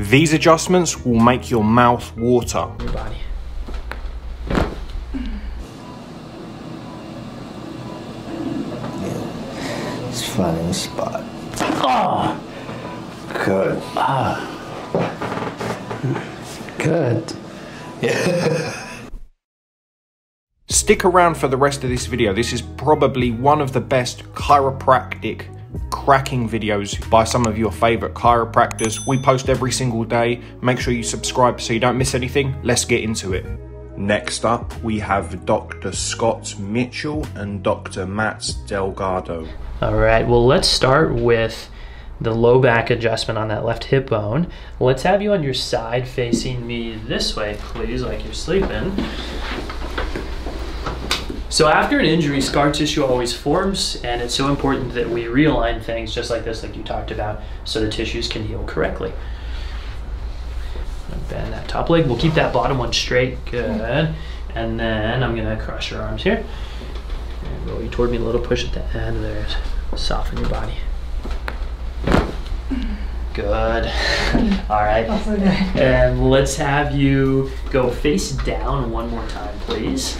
These adjustments will make your mouth water. Your body. It's finding a spot. Oh, Good. Ah. good. Stick around for the rest of this video. This is probably one of the best chiropractic cracking videos by some of your favorite chiropractors. We post every single day. Make sure you subscribe so you don't miss anything. Let's get into it. Next up, we have Dr. Scott Mitchell and Dr. Matt Delgado. All right, well, let's start with the low back adjustment on that left hip bone. Let's have you on your side facing me this way, please, like you're sleeping. So after an injury, scar tissue always forms, and it's so important that we realign things just like this, like you talked about, so the tissues can heal correctly. Bend that top leg. We'll keep that bottom one straight. Good. And then I'm gonna cross your arms here. And roll you toward me a little. Push at the end there. Soften your body. Good. All right. Also good. And let's have you go face down one more time, please.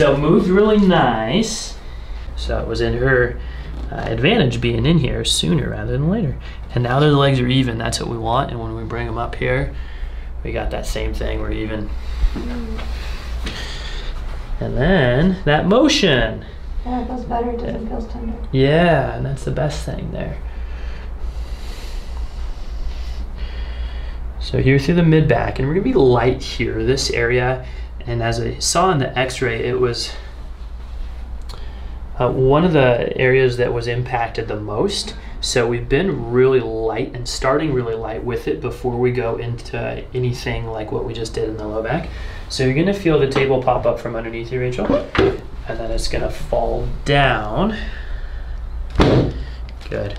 So moved really nice. So it was in her uh, advantage being in here sooner rather than later. And now that the legs are even, that's what we want. And when we bring them up here, we got that same thing. We're even. And then that motion. Yeah, it feels better. It doesn't feel tender. Yeah, and that's the best thing there. So here through the mid back, and we're gonna be light here, this area. And as I saw in the x-ray, it was uh, one of the areas that was impacted the most. So we've been really light and starting really light with it before we go into anything like what we just did in the low back. So you're gonna feel the table pop up from underneath you, Rachel, and then it's gonna fall down. Good.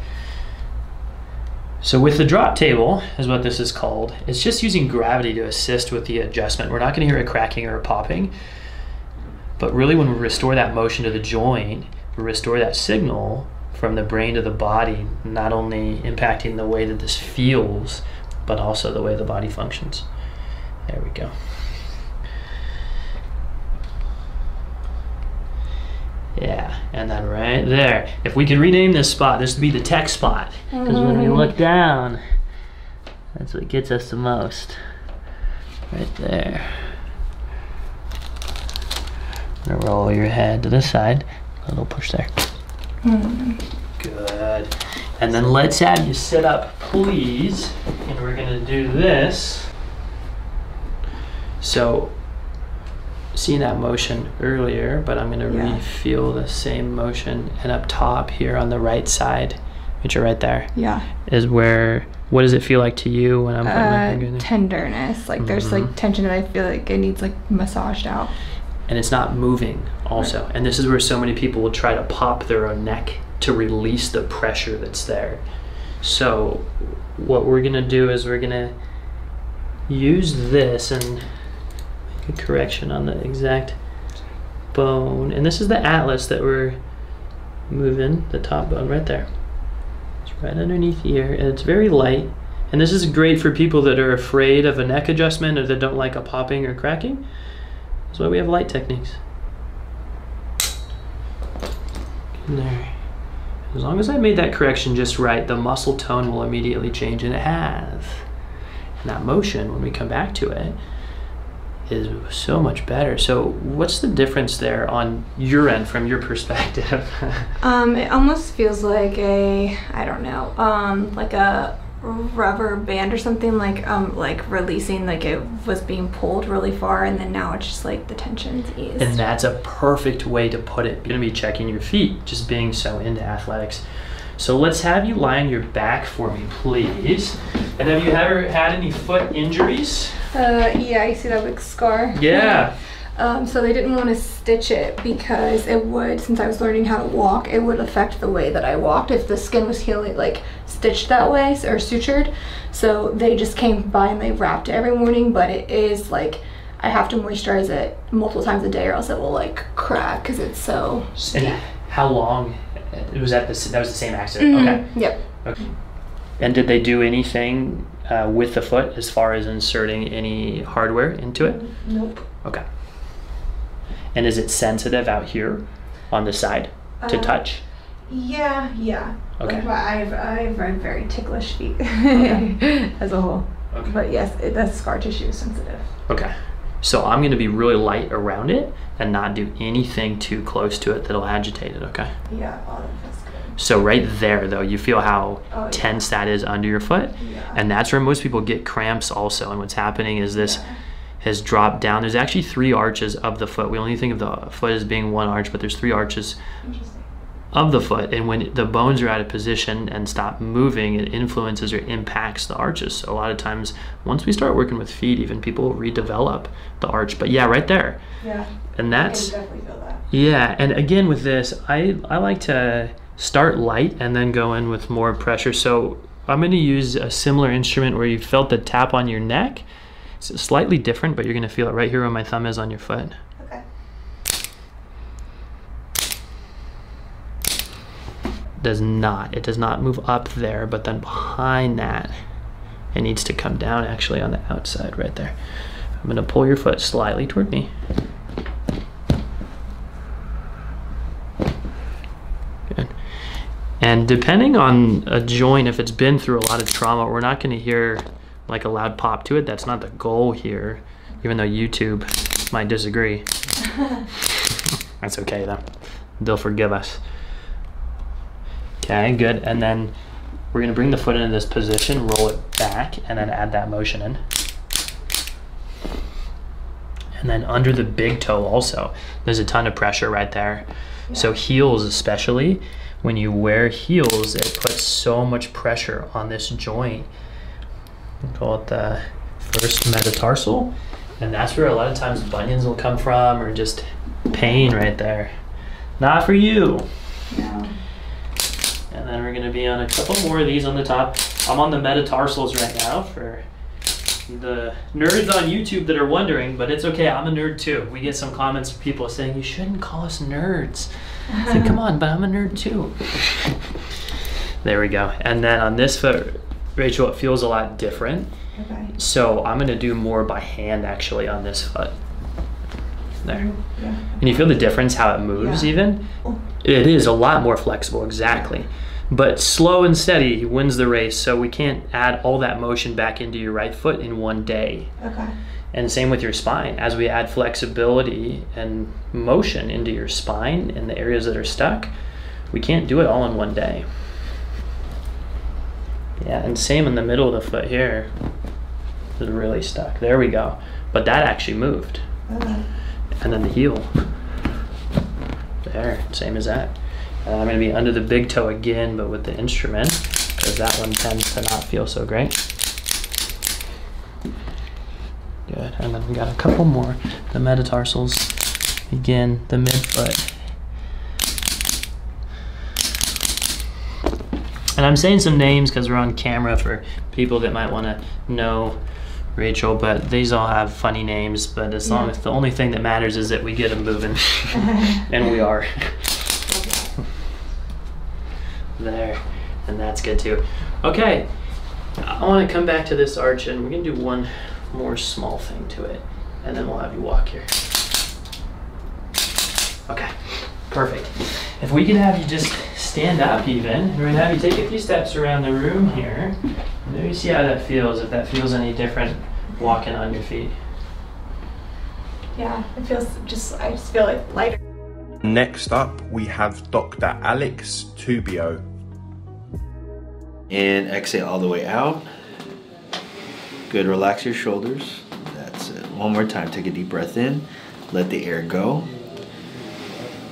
So with the drop table is what this is called. It's just using gravity to assist with the adjustment. We're not going to hear a cracking or a popping. But really when we restore that motion to the joint, we restore that signal from the brain to the body, not only impacting the way that this feels, but also the way the body functions. There we go. And then right there. If we could rename this spot, this would be the tech spot. Because when we mm-hmm. look down, that's what gets us the most. Right there. Roll your head to the side. A little push there. Hmm. Good. And then let's have you sit up, please. And we're gonna do this. So seen that motion earlier, but I'm gonna Yeah. re-feel the same motion. And up top here on the right side, which are right there, Yeah. is where. What does it feel like to you when I'm putting my Uh, finger in there? tenderness. Like there's Mm-hmm. like tension that I feel like it needs like massaged out. and it's not moving also and this is where so many people will try to pop their own neck to release the pressure that's there so what we're gonna do is we're gonna use this and correction on the exact bone and this is the atlas that we're moving the top bone right there it's right underneath here and it's very light and this is great for people that are afraid of a neck adjustment or that don't like a popping or cracking that's why we have light techniques. In there. As long as I made that correction just right, the muscle tone will immediately change, and it has. And that motion, when we come back to it, is so much better. So, what's the difference there on your end from your perspective? Um, it almost feels like a I don't know, um, like a rubber band or something like um like releasing like it was being pulled really far and then now it's just like the tension's eased. And that's a perfect way to put it. You're to be checking your feet, just being so into athletics. So let's have you lie on your back for me, please. And have you ever had any foot injuries? Uh, yeah, you see that big scar? Yeah. Um, so they didn't want to stitch it because it would, since I was learning how to walk, it would affect the way that I walked if the skin was healing, like stitched that way or sutured. So they just came by and they wrapped it every morning, but it is like I have to moisturize it multiple times a day or else it will like crack because it's so. And how long? It was at the that was the same accident. Okay. Yep. Okay. And did they do anything uh, with the foot as far as inserting any hardware into it? Nope. Okay. And is it sensitive out here on the side to Uh, touch? Yeah, yeah. Okay. Like, I've I've very, very ticklish feet okay. as a whole. Okay. But yes, it, the scar tissue is sensitive. Okay. So I'm going to be really light around it and not do anything too close to it that'll agitate it, okay? Yeah. So right there though, you feel how Oh, yeah. tense that is under your foot. Yeah. And that's where most people get cramps also. And what's happening is this Yeah. has dropped down. There's actually three arches of the foot. We only think of the foot as being one arch, but there's three arches of the foot. And when the bones are out of position and stop moving, it influences or impacts the arches. So a lot of times, once we start working with feet, even people redevelop the arch. But yeah, right there. Yeah. And that's can definitely feel that. yeah, and again with this, I I like to start light and then go in with more pressure. So I'm going to use a similar instrument where you felt the tap on your neck. It's slightly different, but you're going to feel it right here where my thumb is on your foot. Okay. Does not. It does not move up there, but then behind that, it needs to come down actually on the outside right there. I'm going to pull your foot slightly toward me. And depending on a joint, if it's been through a lot of trauma, we're not going to hear like a loud pop to it. That's not the goal here, even though YouTube might disagree. That's okay though. They'll forgive us. Okay, good. And then we're going to bring the foot into this position, roll it back, and then add that motion in. And then under the big toe also, there's a ton of pressure right there. So heels especially, when you wear heels, it puts so much pressure on this joint. We call it the first metatarsal. And that's where a lot of times bunions will come from or just pain right there. Not for you. No. And then we're gonna be on a couple more of these on the top. I'm on the metatarsals right now for the nerds on YouTube that are wondering, but it's okay. I'm a nerd too. We get some comments from people saying you shouldn't call us nerds. I said, come on, but I'm a nerd too. there we go. And then on this foot, Rachel, it feels a lot different. Okay. So I'm gonna do more by hand actually on this foot. There. Mm-hmm. Yeah. And you feel the difference how it moves Yeah. even? Oh. It is a lot more flexible, exactly. But slow and steady wins the race, so we can't add all that motion back into your right foot in one day. Okay. And same with your spine. As we add flexibility and motion into your spine in the areas that are stuck, we can't do it all in one day. Yeah, and same in the middle of the foot here. Is really stuck. There we go. But that actually moved Okay. and then the heel. There, same as that. And I'm going to be under the big toe again, but with the instrument, because that one tends to not feel so great. Good, and then we got a couple more. The metatarsals, again, the midfoot. And I'm saying some names because we're on camera for people that might want to know Rachel, but these all have funny names. But as long Yeah. as the only thing that matters is that we get them moving, and we are there, and that's good too. Okay, I want to come back to this arch, and we're gonna do one more small thing to it, and then we'll have you walk here. Okay, perfect. If we could have you just stand up even, and we're gonna have you take a few steps around the room here. And Let me see how that feels, if that feels any different walking on your feet. Yeah. It feels just. I just feel like lighter. Next up, we have Dr. Alex Tubio. And exhale all the way out. Good, relax your shoulders. That's it. One more time, take a deep breath in. Let the air go.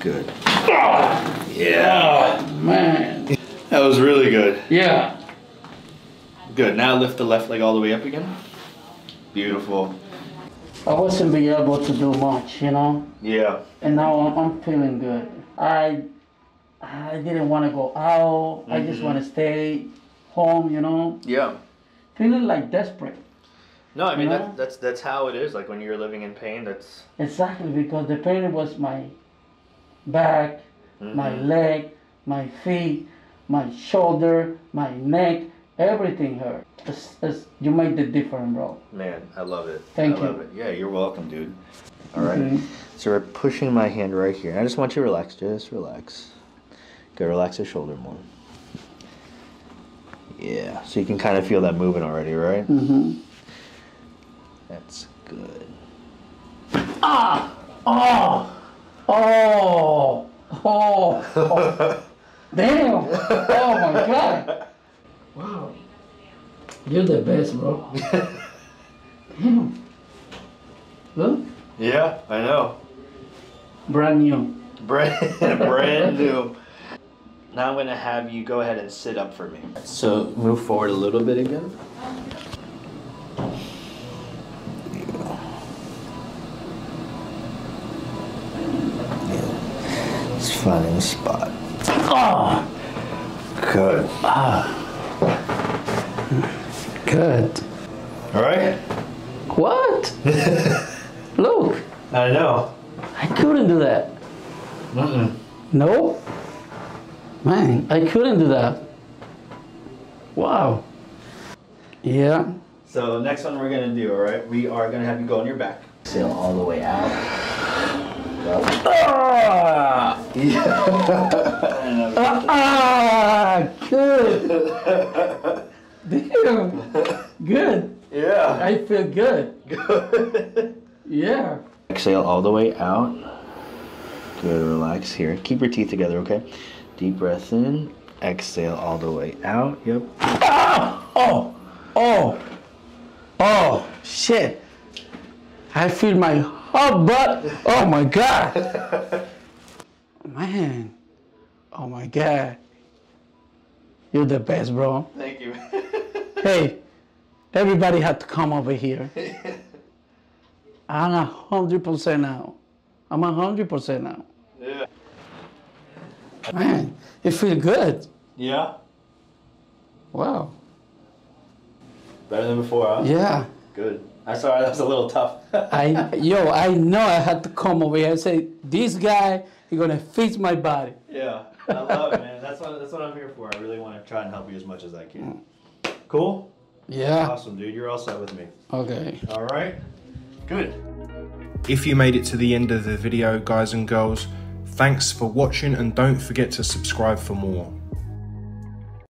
Good. Yeah. Man, That was really good. yeah. Good. Now lift the left leg all the way up again. Beautiful. I wasn't be able to do much, you know, Yeah. and now I'm, I'm feeling good. I I didn't want to go out. I just mm-hmm. want to stay home, you know, Yeah. feeling like desperate. No, I mean No. that, that's that's how it is. Like when you're living in pain, that's Exactly because the pain was my back, my Mhm. leg, my feet, my shoulder, my neck, everything hurt. It's, it's, you made the difference, bro. Man, I love it. Thank I you. love it. Yeah, you're welcome, dude. All right. Mhm. So we're pushing my hand right here. I just want you to relax. Just relax. Go relax your shoulder more. Yeah. So you can kind of feel that moving already, right? Mm-hmm. That's good. Ah! Ah! Oh, oh, oh, oh. Damn. Oh my god. Wow. You're the best, bro. Damn. Look, Yeah, I know. brand new. Brand, brand new. Now I'm gonna have you go ahead and sit up for me. So move forward a little bit again. Yeah. It's finding a spot. Oh, Good. Ah. good. All right. What? Look, I know. I couldn't do that. Mm-mm. No. Man, I couldn't do that. Wow. Yeah. So next one we're gonna do, all right? We are gonna have you go on your back. Sail all the way out. Ah, ah, good. Damn. Good. Yeah. I feel good. Good. Yeah. Exhale all the way out. Good, relax here. Keep your teeth together, okay? Deep breath in. Exhale all the way out. Yep. Ah! Oh, oh, oh, shit. I feel my hot but, Oh my God. Man. Oh my God. You're the best, bro. Thank you. Hey, everybody had to come over here. I'm a hundred percent now. I'm a hundred percent now. yeah. Man, it feels good. Yeah. Wow. Better than before, huh? Yeah. Good. I'm sorry, that was a little tough. I yo, I know I had to come over here and say, this guy, he gonna fix my body. yeah. I love it, man. That's what that's what I'm here for. I really want to try and help you as much as I can. Cool? Yeah. Awesome, dude. You're all set with me. Okay. All right. Good. If you made it to the end of the video, guys and girls, thanks for watching and don't forget to subscribe for more.